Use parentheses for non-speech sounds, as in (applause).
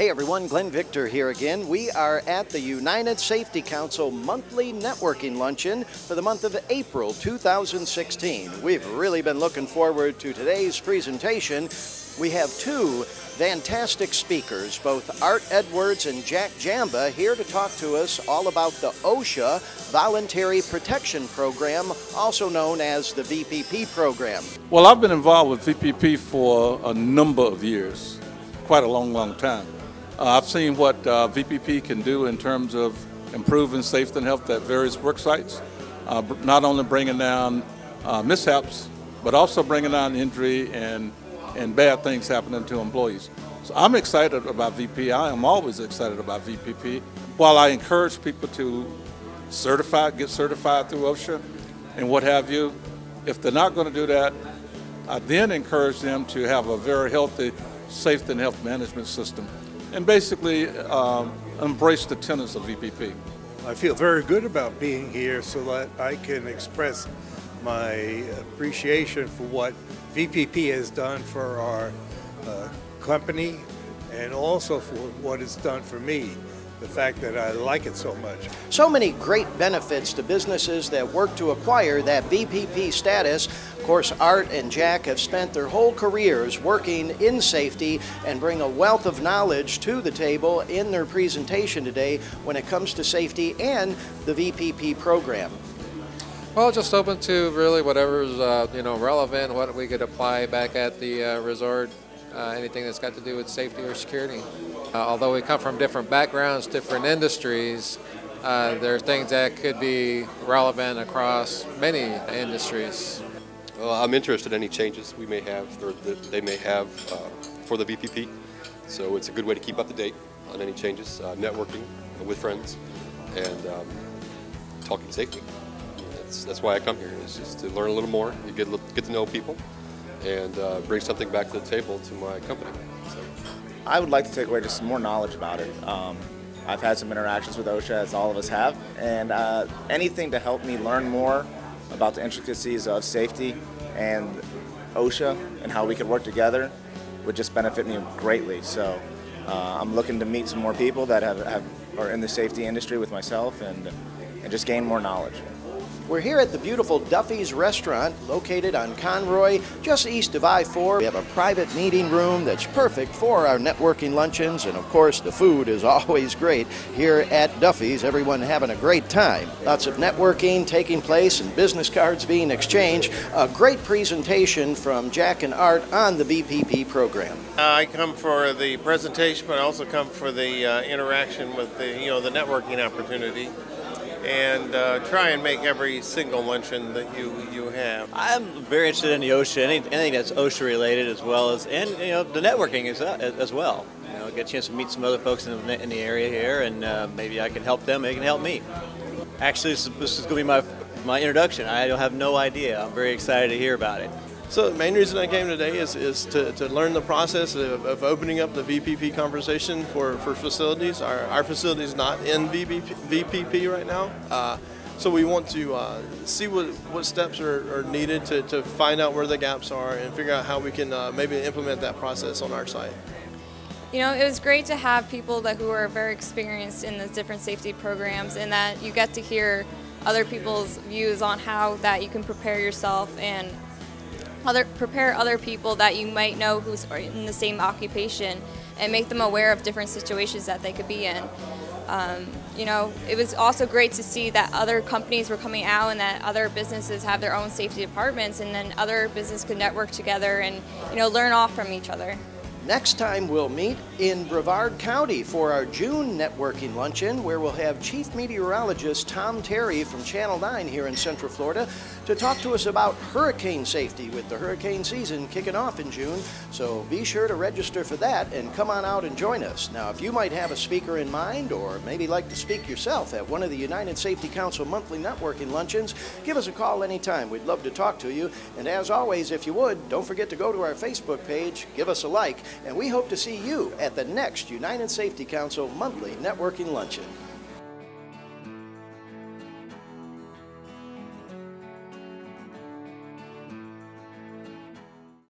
Hey everyone, Glenn Victor here again. We are at the United Safety Council monthly networking luncheon for the month of April 2016. We've really been looking forward to today's presentation. We have two fantastic speakers, both Art Edwards and Jack Jamba, here to talk to us all about the OSHA Voluntary Protection Program, also known as the VPP program. Well, I've been involved with VPP for a number of years, quite a long, long time. Uh, I've seen what uh, VPP can do in terms of improving safety and health at various work sites, uh, not only bringing down mishaps, but also bringing down injury and, and bad things happening to employees. So I'm excited about VP. I am always excited about VPP. While I encourage people to certify, get certified through OSHA and what have you, if they're not going to do that, I then encourage them to have a very healthy safety and health management system and basically um, embrace the tenets of VPP. I feel very good about being here so that I can express my appreciation for what VPP has done for our uh, company and also for what it's done for me the fact that I like it so much. So many great benefits to businesses that work to acquire that VPP status. Of course, Art and Jack have spent their whole careers working in safety and bring a wealth of knowledge to the table in their presentation today when it comes to safety and the VPP program. Well, just open to really whatever's uh, you know relevant, what we could apply back at the uh, resort, uh, anything that's got to do with safety or security. Uh, although we come from different backgrounds, different industries, uh, there are things that could be relevant across many industries. I'm interested in any changes we may have or that they may have uh, for the VPP. So it's a good way to keep up to date on any changes, uh, networking with friends, and um, talking safety. That's, that's why I come here, is just to learn a little more, you get, get to know people, and uh, bring something back to the table to my company. So. I would like to take away just some more knowledge about it. Um, I've had some interactions with OSHA, as all of us have, and uh, anything to help me learn more about the intricacies of safety and OSHA and how we could work together would just benefit me greatly. So uh, I'm looking to meet some more people that have, have are in the safety industry with myself and, and just gain more knowledge. We're here at the beautiful Duffy's Restaurant located on Conroy, just east of I-4. We have a private meeting room that's perfect for our networking luncheons, and of course the food is (laughs) always great here at Duffy's. Everyone having a great time. Lots of networking taking place and business cards being exchanged. A great presentation from Jack and Art on the VPP program. I come for the presentation, but I also come for the uh, interaction with the, you know, the networking opportunity and uh, try and make every single luncheon that you, you have. I'm very interested in the OSHA, anything that's OSHA related as well as, and you know, the networking as, uh, as well. You know, get a chance to meet some other folks in the, in the area here, and uh, maybe I can help them, they can help me. Actually, this, this is going to be my, my introduction. I have no idea. I'm very excited to hear about it. So the main reason I came today is, is to, to learn the process of, of opening up the VPP conversation for, for facilities. Our, our facility is not in VPP, right now. Uh, so we want to uh, see what, what steps are, are, needed to, to find out where the gaps are and figure out how we can uh, maybe implement that process on our site. You know, it was great to have people that who are very experienced in the different safety programs and that you get to hear other people's views on how that you can prepare yourself and other prepare other people that you might know who's in the same occupation and make them aware of different situations that they could be in. Um, you know, it was also great to see that other companies were coming out and that other businesses have their own safety departments and then other businesses could network together and, you know, learn off from each other. Next time we'll meet in Brevard County for our June networking luncheon where we'll have Chief Meteorologist Tom Terry from Channel 9 here in Central Florida to talk to us about hurricane safety with the hurricane season kicking off in June. So be sure to register for that and come on out and join us. Now if you might have a speaker in mind or maybe like to speak yourself at one of the United Safety Council monthly networking luncheons, give us a call anytime. We'd love to talk to you. And as always, if you would, don't forget to go to our Facebook page, give us a like, and we hope to see you at the next United Safety Council monthly networking luncheon.